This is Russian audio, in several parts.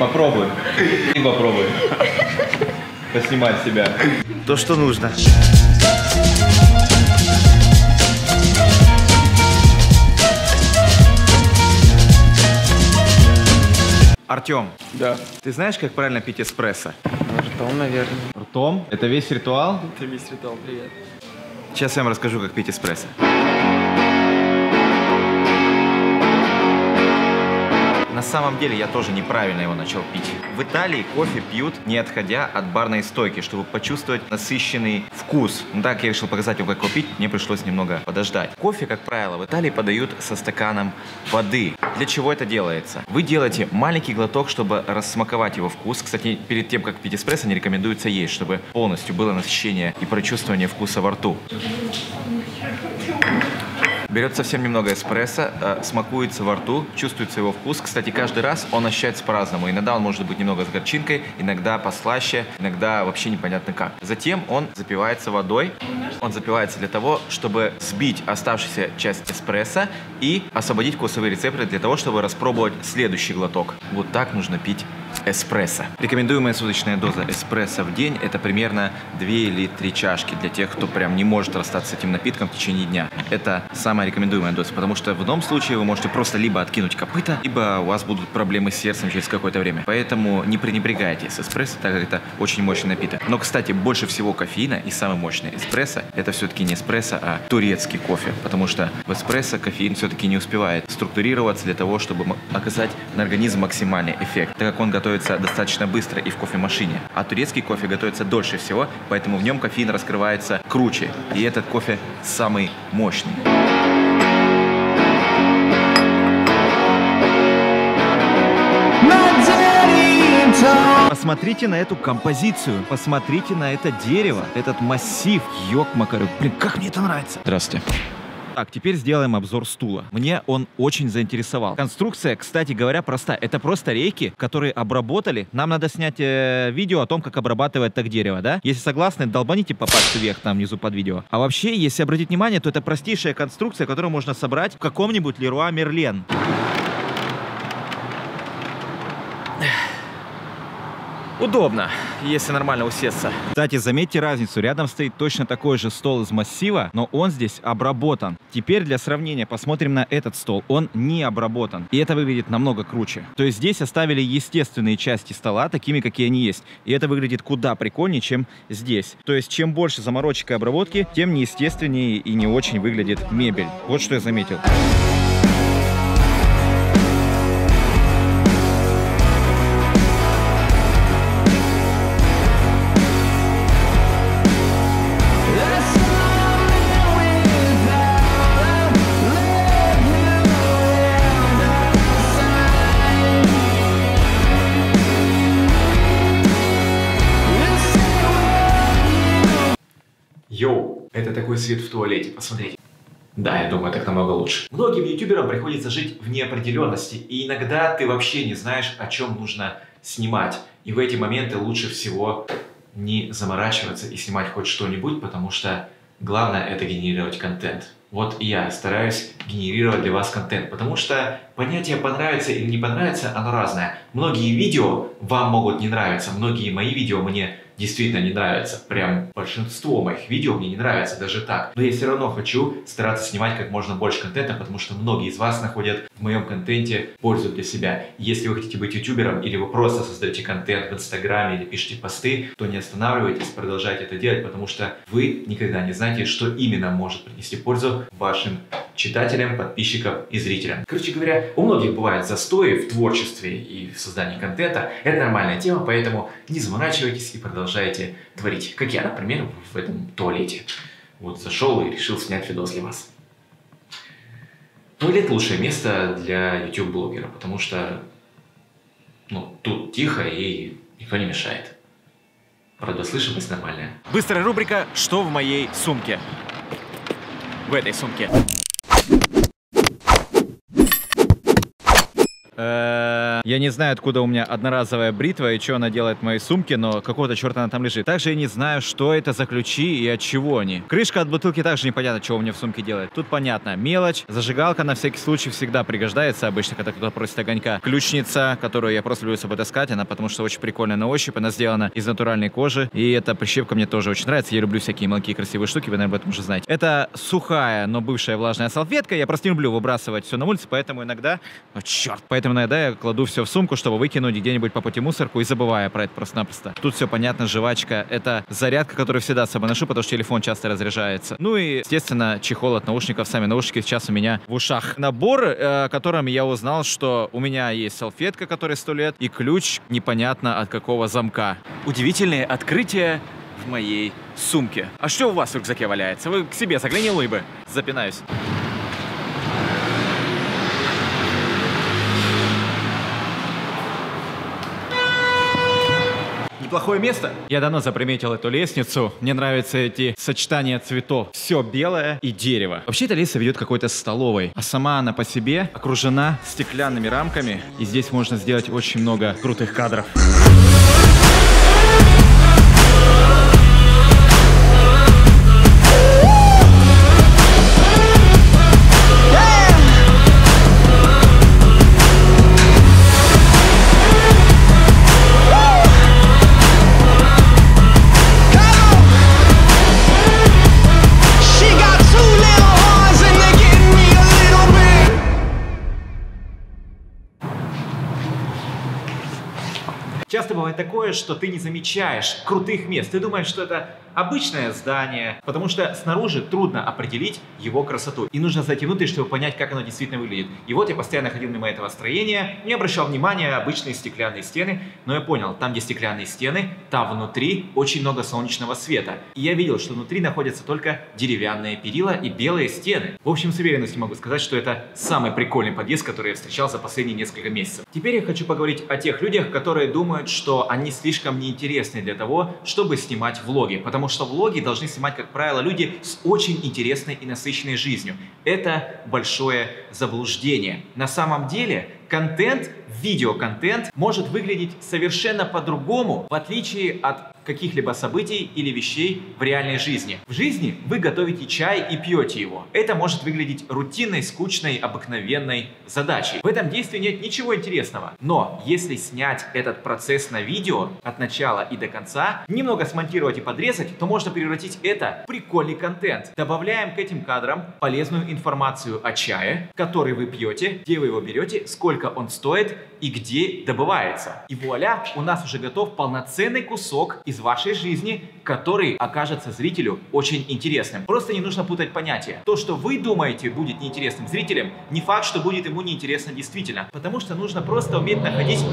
Попробуй. И попробуй. Поснимать себя. То, что нужно. Артем, Да. ты знаешь, как правильно пить эспрессо? Ртом, наверное. Ртом. Это весь ритуал? Ты весь ритуал, привет. Сейчас я вам расскажу, как пить эспрессо. На самом деле я тоже неправильно его начал пить. В Италии кофе пьют, не отходя от барной стойки, чтобы почувствовать насыщенный вкус. Ну так я решил показать вам, как его пить, мне пришлось немного подождать. Кофе, как правило, в Италии подают со стаканом воды. Для чего это делается? Вы делаете маленький глоток, чтобы рассмаковать его вкус. Кстати, перед тем, как пить эспрессо, не рекомендуется есть, чтобы полностью было насыщение и прочувствование вкуса во рту. Берет совсем немного эспрессо, э, смакуется во рту, чувствуется его вкус. Кстати, каждый раз он ощущается по-разному. Иногда он может быть немного с горчинкой, иногда послаще, иногда вообще непонятно как. Затем он запивается водой. Он запивается для того, чтобы сбить оставшуюся часть эспрессо и освободить вкусовые рецепторы для того, чтобы распробовать следующий глоток. Вот так нужно пить эспрессо. Рекомендуемая суточная доза эспрессо в день это примерно 2 или 3 чашки для тех, кто прям не может расстаться с этим напитком в течение дня. Это самая рекомендуемая доза, потому что в ином случае вы можете просто либо откинуть копыта, либо у вас будут проблемы с сердцем через какое-то время. Поэтому не пренебрегайте с эспрессо, так как это очень мощный напиток. Но, кстати, больше всего кофеина и самый мощный эспрессо это все-таки не эспрессо, а турецкий кофе, потому что в эспрессо кофеин все-таки не успевает структурироваться для того, чтобы оказать на организм максимальный эффект, так как он готовится достаточно быстро и в кофемашине. А турецкий кофе готовится дольше всего, поэтому в нем кофеин раскрывается круче. И этот кофе самый мощный. Посмотрите на эту композицию, посмотрите на это дерево, этот массив. Ёк-макарык, блин, как мне это нравится. Здравствуйте. Так, теперь сделаем обзор стула. Мне он очень заинтересовал. Конструкция, кстати говоря, проста. Это просто рейки, которые обработали. Нам надо снять э, видео о том, как обрабатывать так дерево, да? Если согласны, долбаните по пальцу вверх там внизу под видео. А вообще, если обратить внимание, то это простейшая конструкция, которую можно собрать в каком-нибудь Леруа Мерлен. Удобно, если нормально усесться. Кстати, заметьте разницу. Рядом стоит точно такой же стол из массива, но он здесь обработан. Теперь для сравнения посмотрим на этот стол. Он не обработан. И это выглядит намного круче. То есть здесь оставили естественные части стола, такими, какие они есть. И это выглядит куда прикольнее, чем здесь. То есть чем больше заморочек и обработки, тем неестественнее и не очень выглядит мебель. Вот что я заметил. Йоу, свет в туалете, посмотрите. Да, я думаю, так намного лучше. Многим ютуберам приходится жить в неопределенности, и иногда ты вообще не знаешь, о чем нужно снимать. И в эти моменты лучше всего не заморачиваться и снимать хоть что-нибудь, потому что главное это генерировать контент. Вот и я стараюсь генерировать для вас контент, потому что понятие понравится или не понравится, оно разное. Многие видео вам могут не нравиться, многие мои видео мне действительно не нравится. Прям большинство моих видео мне не нравится даже так. Но я все равно хочу стараться снимать как можно больше контента, потому что многие из вас находят в моем контенте пользу для себя. Если вы хотите быть ютубером или вы просто создаете контент в инстаграме или пишете посты, то не останавливайтесь, продолжайте это делать, потому что вы никогда не знаете, что именно может принести пользу вашим читателям, подписчикам и зрителям. Короче говоря, у многих бывают застои в творчестве и в создании контента. Это нормальная тема, поэтому не заморачивайтесь и продолжайте творить. Как я, например, в этом туалете. Вот зашел и решил снять видос для вас. Туалет лучшее место для YouTube-блогера, потому что ну, тут тихо и никто не мешает. Правда, слышимость нормальная. Быстрая рубрика «Что в моей сумке?» В этой сумке. Э, Я не знаю, откуда у меня одноразовая бритва и что она делает в моей сумке, но какого-то черта она там лежит. Также я не знаю, что это за ключи и от чего они. Крышка от бутылки также непонятно, что у меня в сумке делает. Тут понятно. Мелочь. Зажигалка на всякий случай всегда пригождается обычно, когда кто-то просит огонька. Ключница, которую я просто люблю с собой таскать, она потому что очень прикольная на ощупь. Она сделана из натуральной кожи. И эта прищепка мне тоже очень нравится. Я люблю всякие мелкие красивые штуки, вы, наверное, об этом уже знаете. Это сухая, но бывшая влажная салфетка. Я просто не люблю выбрасывать все на улице, поэтому иногда... О, черт! Поэтому иногда я кладу все в сумку, чтобы выкинуть где-нибудь по пути мусорку и забывая про это просто-напросто. Тут все понятно, жвачка. Это зарядка, которую всегда с собой ношу, потому что телефон часто разряжается. Ну и, естественно, чехол от наушников. Сами наушники сейчас у меня в ушах. Набор, э, которым я узнал, что у меня есть салфетка, которой 100 лет, и ключ непонятно от какого замка. Удивительные открытия в моей сумке. А что у вас в рюкзаке валяется? Вы к себе заглянули бы? Запинаюсь. Неплохое место. Я давно заприметил эту лестницу. Мне нравятся эти сочетания цветов. Все белое и дерево. Вообще эта лестница ведет какой-то столовой. А сама она по себе окружена стеклянными рамками. И здесь можно сделать очень много крутых кадров. Часто бывает такое, что ты не замечаешь крутых мест. Ты думаешь, что это обычное здание, потому что снаружи трудно определить его красоту. И нужно зайти внутрь, чтобы понять, как оно действительно выглядит. И вот я постоянно ходил мимо этого строения, не обращал внимания обычные стеклянные стены, но я понял, там, где стеклянные стены, там внутри очень много солнечного света. И я видел, что внутри находятся только деревянные перила и белые стены. В общем, с уверенностью могу сказать, что это самый прикольный подъезд, который я встречал за последние несколько месяцев. Теперь я хочу поговорить о тех людях, которые думают, что они слишком неинтересны для того, чтобы снимать влоги. Потому что влоги должны снимать, как правило, люди с очень интересной и насыщенной жизнью. Это большое заблуждение. На самом деле, контент, видеоконтент может выглядеть совершенно по-другому, в отличие от каких-либо событий или вещей в реальной жизни. В жизни вы готовите чай и пьете его. Это может выглядеть рутинной, скучной, обыкновенной задачей. В этом действии нет ничего интересного. Но если снять этот процесс на видео от начала и до конца, немного смонтировать и подрезать, то можно превратить это в прикольный контент. Добавляем к этим кадрам полезную информацию о чае, который вы пьете, где вы его берете, сколько он стоит и где добывается. И вуаля, у нас уже готов полноценный кусок из вашей жизни, который окажется зрителю очень интересным. Просто не нужно путать понятия. То, что вы думаете будет неинтересным зрителям, не факт, что будет ему неинтересно действительно. Потому что нужно просто уметь находить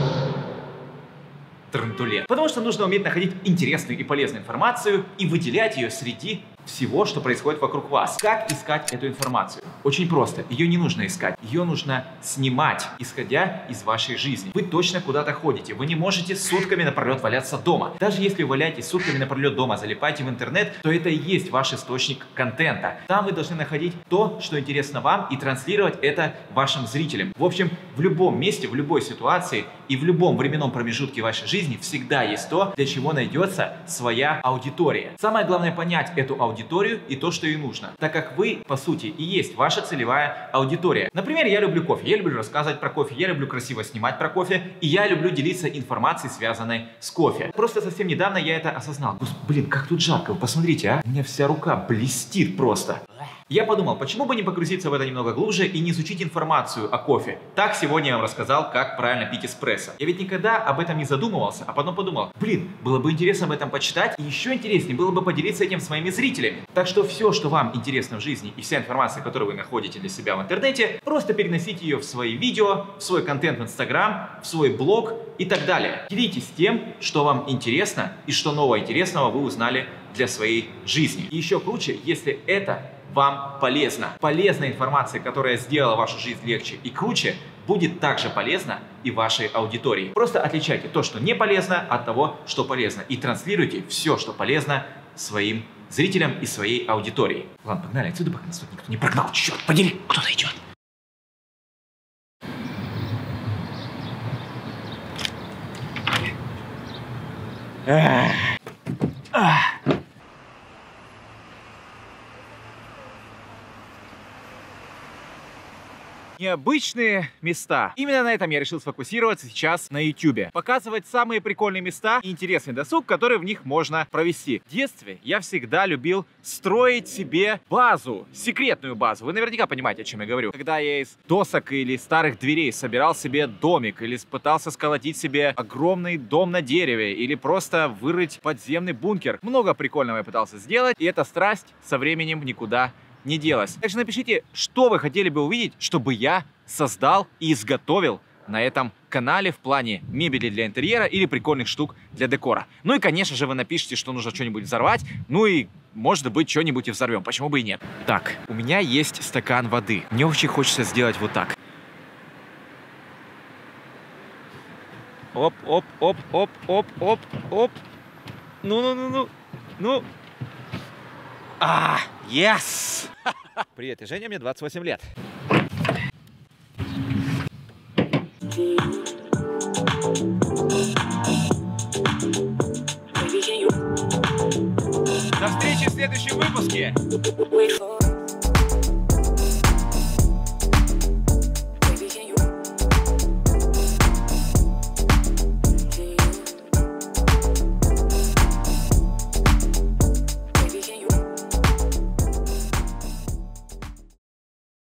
трантулет. Потому что нужно уметь находить интересную и полезную информацию и выделять ее среди всего, что происходит вокруг вас. Как искать эту информацию? Очень просто. Ее не нужно искать. Ее нужно снимать, исходя из вашей жизни. Вы точно куда-то ходите. Вы не можете сутками напролет валяться дома. Даже если вы валяетесь сутками напролет дома, залипаете в интернет, то это и есть ваш источник контента. Там вы должны находить то, что интересно вам, и транслировать это вашим зрителям. В общем, в любом месте, в любой ситуации и в любом временном промежутке вашей жизни всегда есть то, для чего найдется своя аудитория. Самое главное понять эту аудиторию и то, что ей нужно. Так как вы, по сути, и есть ваша целевая аудитория. Например, я люблю кофе, я люблю рассказывать про кофе, я люблю красиво снимать про кофе, и я люблю делиться информацией, связанной с кофе. Просто совсем недавно я это осознал. Блин, как тут жарко, вы посмотрите, а? У меня вся рука блестит просто. Я подумал, почему бы не погрузиться в это немного глубже и не изучить информацию о кофе. Так сегодня я вам рассказал, как правильно пить эспрессо. Я ведь никогда об этом не задумывался, а потом подумал, блин, было бы интересно об этом почитать, и еще интереснее было бы поделиться этим с моими зрителями. Так что все, что вам интересно в жизни и вся информация, которую вы находите для себя в интернете, просто переносите ее в свои видео, в свой контент в Инстаграм, в свой блог и так далее. Делитесь тем, что вам интересно и что нового интересного вы узнали для своей жизни. И еще круче, если это вам полезно. Полезная информация, которая сделала вашу жизнь легче и круче, будет также полезна и вашей аудитории. Просто отличайте то, что не полезно, от того, что полезно. И транслируйте все, что полезно своим зрителям и своей аудитории. Ладно, погнали отсюда, пока нас тут никто не прогнал. Черт, подери, кто-то идет. Необычные места. Именно на этом я решил сфокусироваться сейчас на YouTube. Показывать самые прикольные места и интересный досуг, который в них можно провести. В детстве я всегда любил строить себе базу, секретную базу. Вы наверняка понимаете, о чем я говорю. Когда я из досок или старых дверей собирал себе домик или пытался сколотить себе огромный дом на дереве или просто вырыть подземный бункер. Много прикольного я пытался сделать, и эта страсть со временем никуда не делась. Также напишите, что вы хотели бы увидеть, чтобы я создал и изготовил на этом канале в плане мебели для интерьера или прикольных штук для декора. Ну и, конечно же, вы напишите, что нужно что-нибудь взорвать, ну и, может быть, что-нибудь и взорвем, почему бы и нет. Так, у меня есть стакан воды. Мне очень хочется сделать вот так. Оп, оп, оп, оп, оп, оп, оп. Ну-ну-ну-ну. Ну. А, yes! Привет, я Женя, мне 28 лет. До встречи в следующем выпуске!